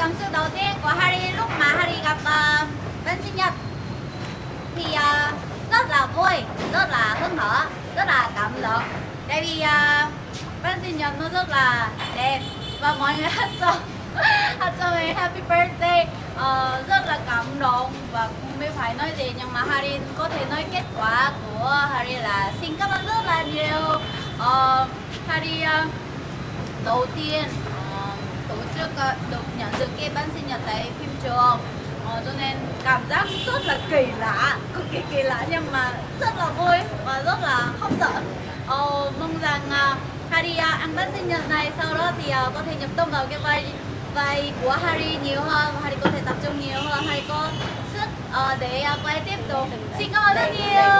cảm xúc đầu tiên của Harry lúc mà Harry gặp uh, bên sinh nhật. Thì uh, rất là vui rất là hứng hở rất là cảm động tại vì uh, bên sinh nhật nó rất là đẹp và mọi người hát cho hát cho mình happy birthday. Uh, rất là cảm động và không biết phải nói gì nhưng mà Harry có thể nói kết quả của Harry là xin cảm ơn rất là nhiều. Uh, Harry uh, đầu tiên trước ờ, được nhận được cái bánh sinh nhật tại phim trường ờ, cho nên cảm giác rất là kỳ lạ cực kỳ kỳ lạ nhưng mà rất là vui và rất là hấp dẫn. Ờ, mong rằng uh, Harry uh, ăn bánh sinh nhật này sau đó thì uh, có thể nhập tâm vào cái vai vai của Harry nhiều hơn Harry có thể tập trung nhiều hơn Harry có sức uh, để uh, quay tiếp tục xin cảm ơn rất nhiều.